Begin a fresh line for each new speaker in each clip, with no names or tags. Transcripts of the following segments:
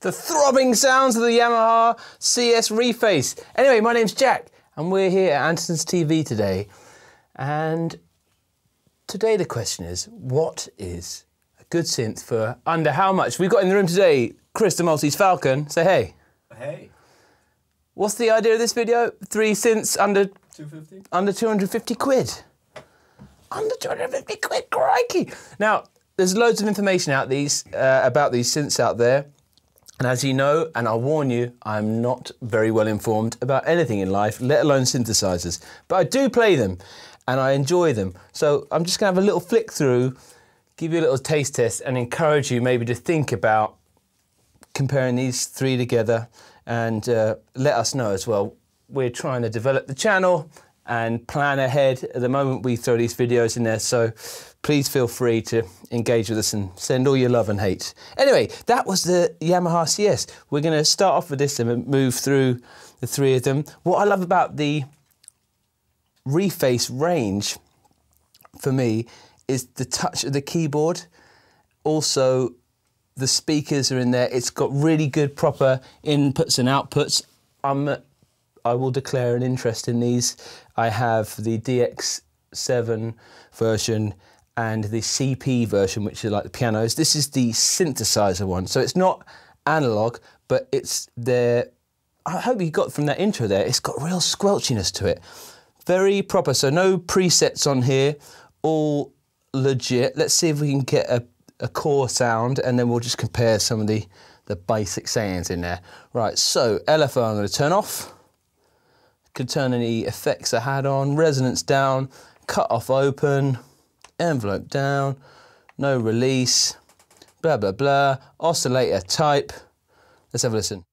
The throbbing sounds of the Yamaha CS Reface. Anyway, my name's Jack, and we're here at Andertons TV today. And today the question is, what is a good synth for under how much? We've got in the room today Chris the Maltese Falcon. Say hey.
Hey,
What's the idea of this video? Three synths under
250?
under 250 quid. Under 250 quid, crikey! Now, there's loads of information out these uh, about these synths out there, and as you know, and I'll warn you, I'm not very well informed about anything in life, let alone synthesizers. But I do play them, and I enjoy them. So I'm just gonna have a little flick through, give you a little taste test, and encourage you maybe to think about comparing these three together and uh, let us know as well. We're trying to develop the channel and plan ahead. At the moment, we throw these videos in there, so please feel free to engage with us and send all your love and hate. Anyway, that was the Yamaha CS. We're going to start off with this and move through the three of them. What I love about the Reface range for me is the touch of the keyboard. Also, the speakers are in there. It's got really good proper inputs and outputs. I'm, I will declare an interest in these. I have the DX7 version and the CP version, which is like the pianos. This is the synthesizer one, so it's not analog, but it's there. I hope you got from that intro there. It's got real squelchiness to it. Very proper. So no presets on here. All legit. Let's see if we can get a, a core sound, and then we'll just compare some of the the basic sayings in there. Right. So LFO, I'm going to turn off. Could turn any effects I had on. Resonance down. Cut off open. Envelope down. No release. Blah blah blah. Oscillator type. Let's have a listen.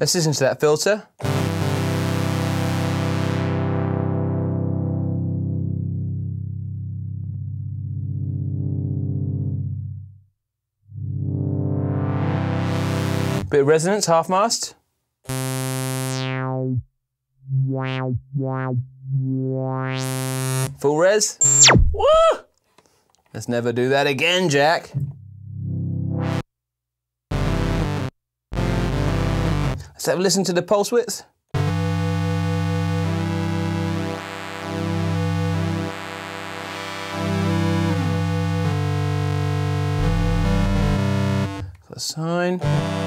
Let's listen to that filter. Bit of resonance, half mast. Full res. Woo! Let's never do that again, Jack. Let's have a listen to the pulse width. The sine.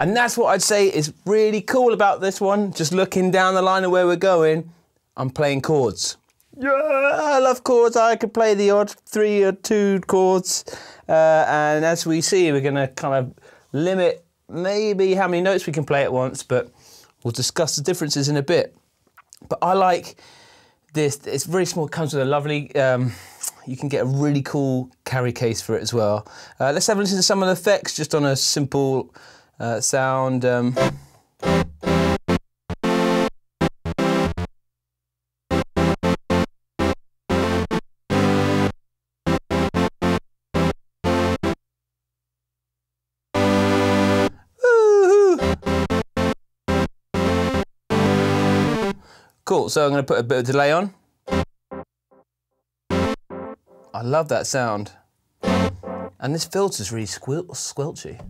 And that's what I'd say is really cool about this one. Just looking down the line of where we're going, I'm playing chords. Yeah, I love chords. I could play the odd three or two chords. Uh, and as we see, we're going to kind of limit maybe how many notes we can play at once, but we'll discuss the differences in a bit. But I like this. It's very small. It comes with a lovely. Um, you can get a really cool carry case for it as well. Uh, let's have a listen to some of the effects just on a simple uh, sound. Um, Cool, so I'm going to put a bit of delay on. I love that sound. And this filter's really squil- squelchy.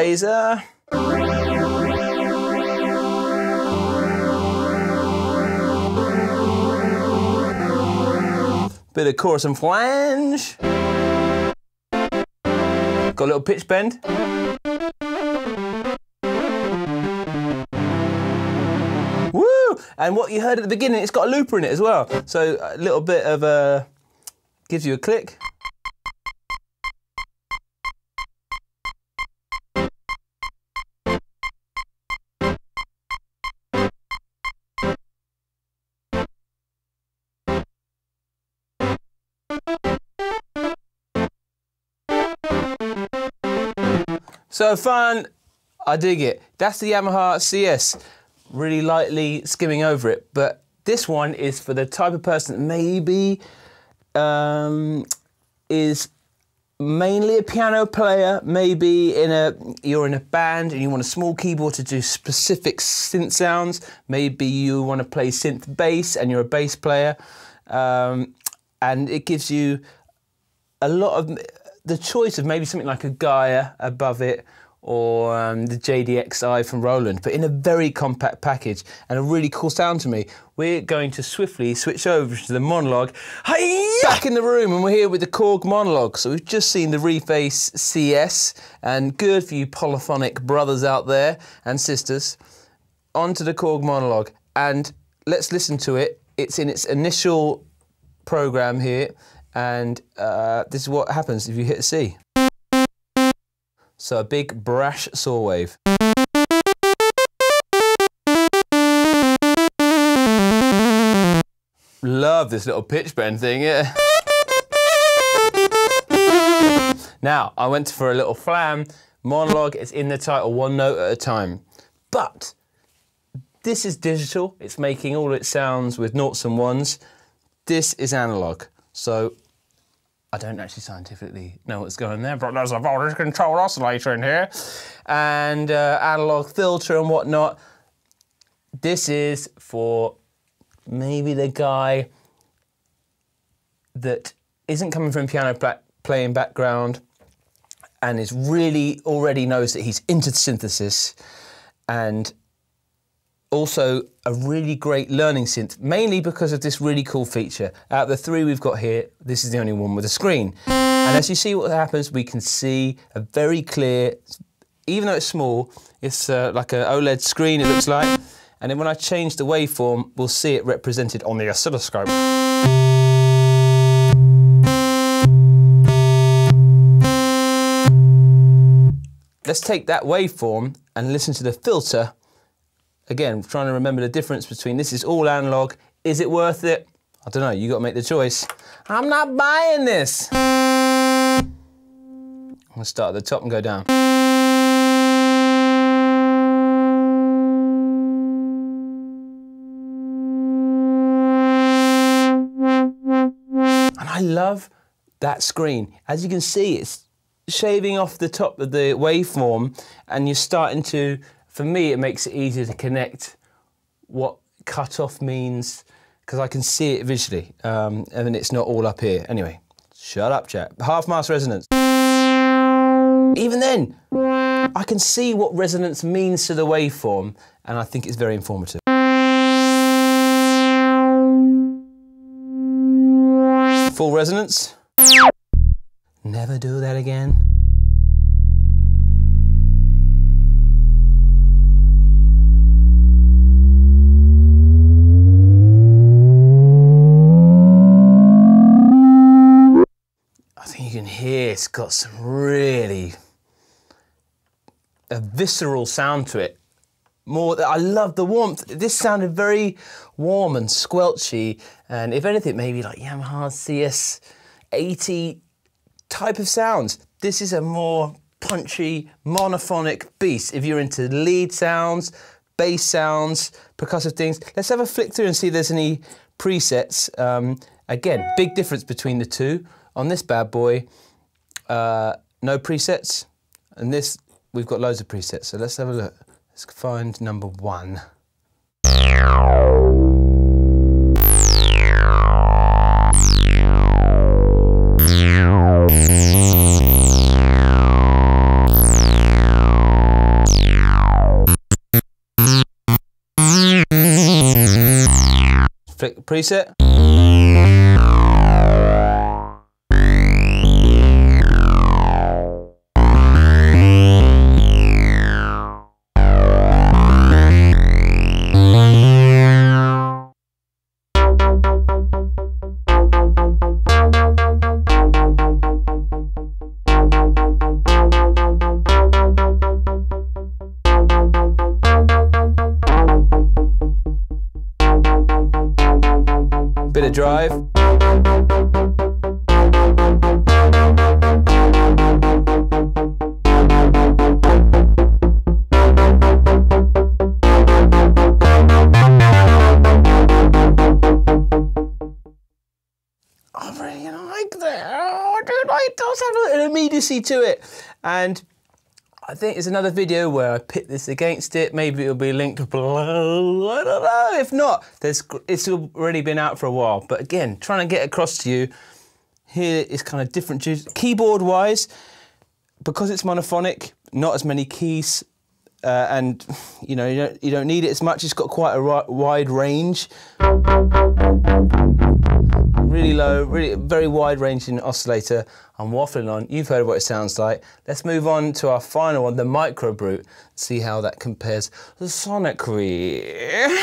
Of. Bit of chorus and flange. Got a little pitch bend. Woo! And what you heard at the beginning, it's got a looper in it as well. So a little bit of a, gives you a click. So fun, I dig it. That's the Yamaha CS, really lightly skimming over it. But this one is for the type of person that maybe um, is mainly a piano player, maybe in a you're in a band and you want a small keyboard to do specific synth sounds. Maybe you want to play synth bass and you're a bass player, um, and it gives you a lot of the choice of maybe something like a Gaia above it or um, the JDXI from Roland, but in a very compact package and a really cool sound to me. We're going to swiftly switch over to the monologue. Hi! Back in the room, and we're here with the Korg monologue. So we've just seen the Reface CS, and good for you polyphonic brothers out there and sisters. On to the Korg monologue, and let's listen to it. It's in its initial program here, and uh, this is what happens if you hit C. So a big brash saw wave. Love this little pitch bend thing, yeah. Now, I went for a little flam. Monologue is in the title, one note at a time. But this is digital. It's making all its sounds with noughts and ones. This is analog. So I don't actually scientifically know what's going there, but there's a voltage controlled oscillator in here and uh, analog filter and whatnot. This is for maybe the guy that isn't coming from piano playing background and is really already knows that he's into synthesis and also a really great learning synth, mainly because of this really cool feature. Out of the three we've got here, this is the only one with a screen. And as you see what happens, we can see a very clear, even though it's small, it's uh, like an OLED screen it looks like. And then when I change the waveform, we'll see it represented on the oscilloscope. Let's take that waveform and listen to the filter again, trying to remember the difference between this is all analog. Is it worth it? I don't know. You got to make the choice. I'm not buying this. I'm to start at the top and go down. And I love that screen. As you can see, it's shaving off the top of the waveform and you're starting to for me, it makes it easier to connect what cut-off means because I can see it visually um, and it's not all up here. Anyway, shut up, chat. Half mass resonance. Even then, I can see what resonance means to the waveform and I think it's very informative. Full resonance. Never do that again. It's got some really a visceral sound to it. More, I love the warmth. This sounded very warm and squelchy, and if anything, maybe like Yamaha CS80 type of sounds. This is a more punchy, monophonic beast. If you're into lead sounds, bass sounds, percussive things, let's have a flick through and see if there's any presets. Um, again, big difference between the two. On this bad boy, uh, no presets. And this, we've got loads of presets. So let's have a look. Let's find number one. Preset. Drive. I really like that. Oh, dude, it does have an immediacy to it. And I think it's another video where I pit this against it. Maybe it'll be linked below. I don't know. If not, there's it's already been out for a while. But again, trying to get across to you, here is kind of different. Keyboard wise, because it's monophonic, not as many keys. Uh, and you know you don't, you don't need it as much. It's got quite a wide range really low, really very wide ranging oscillator I'm waffling on. You've heard what it sounds like. Let's move on to our final one, the Micro Brute. See how that compares sonically.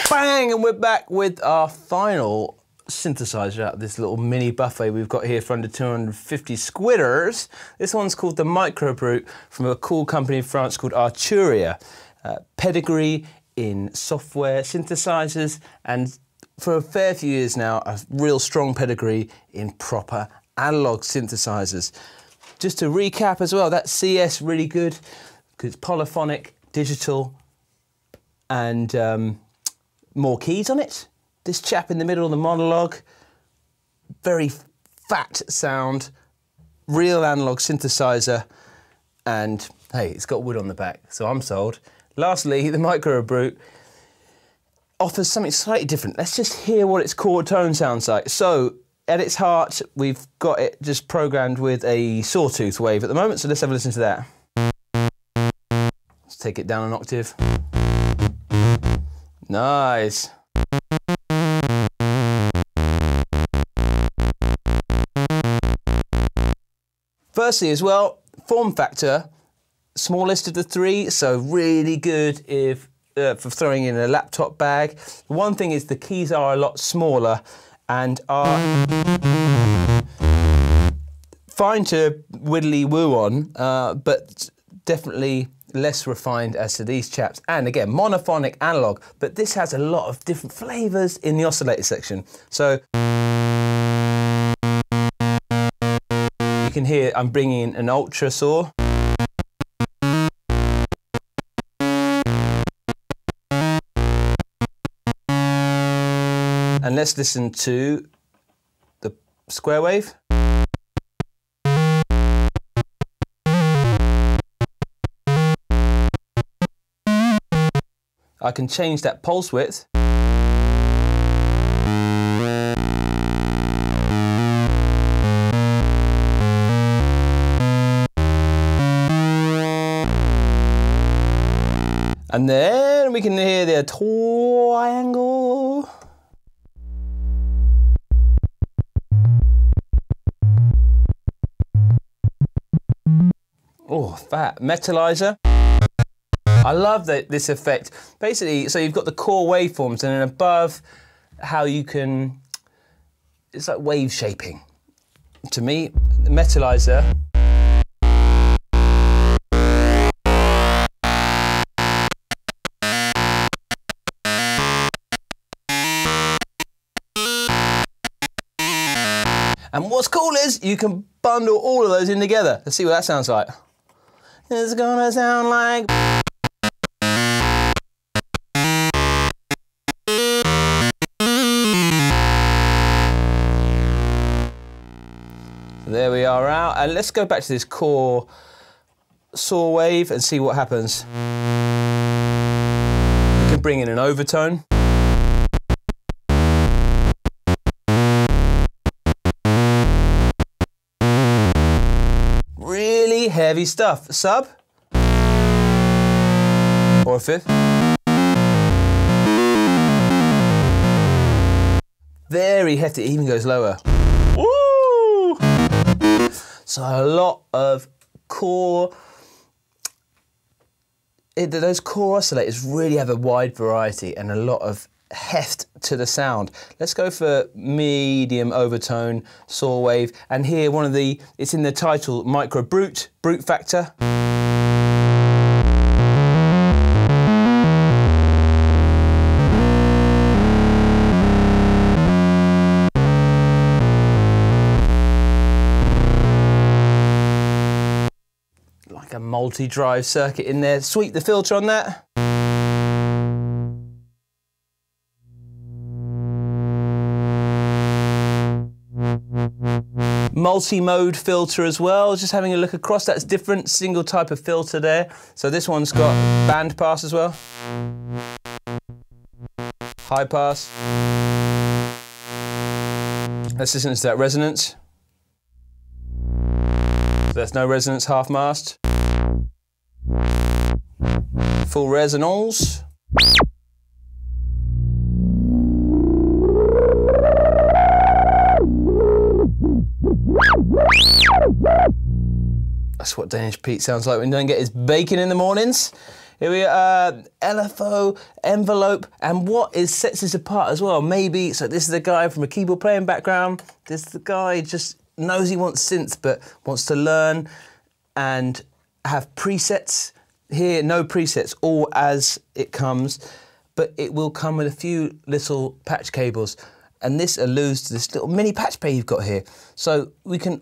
Bang! And we're back with our final synthesizer out of this little mini buffet we've got here for under 250 squidders. This one's called the Micro Brute from a cool company in France called Arturia. Uh, pedigree in software synthesizers and for a fair few years now, a real strong pedigree in proper analog synthesizers. Just to recap as well, that CS really good because it's polyphonic, digital, and um, more keys on it. This chap in the middle of the monologue, very fat sound, real analog synthesizer, and hey, it's got wood on the back, so I'm sold. Lastly, the Micro Brute offers something slightly different. Let's just hear what its chord tone sounds like. So at its heart, we've got it just programmed with a sawtooth wave at the moment, so let's have a listen to that. Let's take it down an octave. Nice. Firstly as well, form factor, smallest of the three, so really good if uh, for throwing in a laptop bag. One thing is the keys are a lot smaller and are fine to widdly woo on, uh, but definitely less refined as to these chaps. And again, monophonic analog, but this has a lot of different flavors in the oscillator section. So you can hear I'm bringing in an ultra saw. Let's listen to the square wave. I can change that pulse width. And then we can hear the fat. Metalizer. I love that this effect. Basically, so you've got the core waveforms and then above how you can, it's like wave shaping. To me, the metalizer And what's cool is you can bundle all of those in together. Let's see what that sounds like. It's gonna sound like. There we are out. And let's go back to this core saw wave and see what happens. We can bring in an overtone. Heavy stuff. Sub or fifth. Very hefty, it even goes lower. Woo! So a lot of core, it, those core oscillators really have a wide variety and a lot of heft to the sound. Let's go for medium overtone saw wave. And here one of the, it's in the title, micro brute, brute factor. Like a multi-drive circuit in there. Sweep the filter on that. Multi-mode filter as well. Just having a look across, that's different single type of filter there. So this one's got band pass as well. High pass. Let's listen to that resonance. So there's no resonance, half mast. Full resonance. What Danish Pete sounds like when he doesn't get his bacon in the mornings. Here we are, uh, LFO, envelope, and what is sets this apart as well? Maybe, so this is a guy from a keyboard playing background. This is the guy just knows he wants synth, but wants to learn and have presets. Here, no presets, all as it comes, but it will come with a few little patch cables. And this alludes to this little mini patch bay you've got here. So we can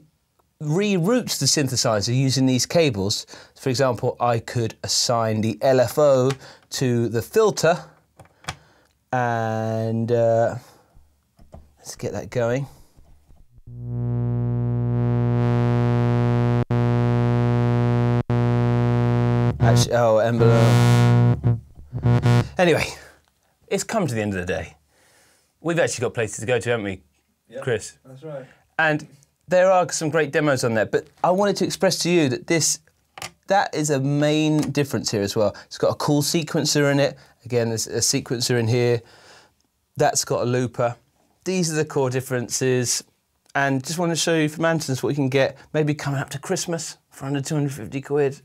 reroute the synthesizer using these cables. For example, I could assign the LFO to the filter and uh, let's get that going. Actually, oh, envelope. Anyway, it's come to the end of the day. We've actually got places to go to, haven't we, Chris?
That's right.
And there are some great demos on there, but I wanted to express to you that this that is a main difference here as well. It's got a cool sequencer in it. Again, there's a sequencer in here. That's got a looper. These are the core differences. And just want to show you from Andertons what you can get maybe coming up to Christmas for under 250 quid.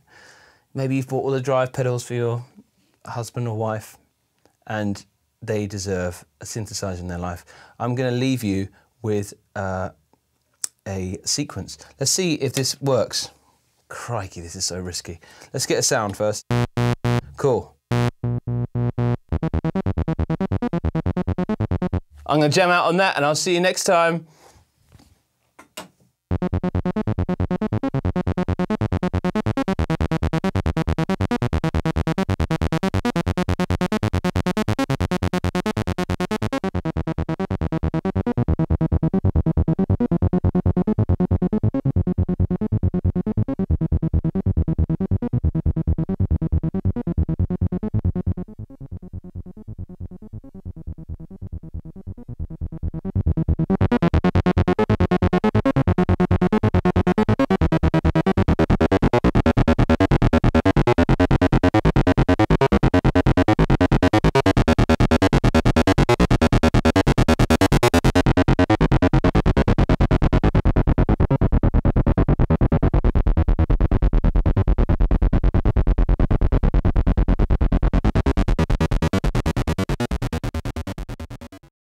Maybe you've bought all the drive pedals for your husband or wife and they deserve a synthesizer in their life. I'm going to leave you with uh, a sequence. Let's see if this works. Crikey, this is so risky. Let's get a sound first. Cool. I'm going to jam out on that and I'll see you next time.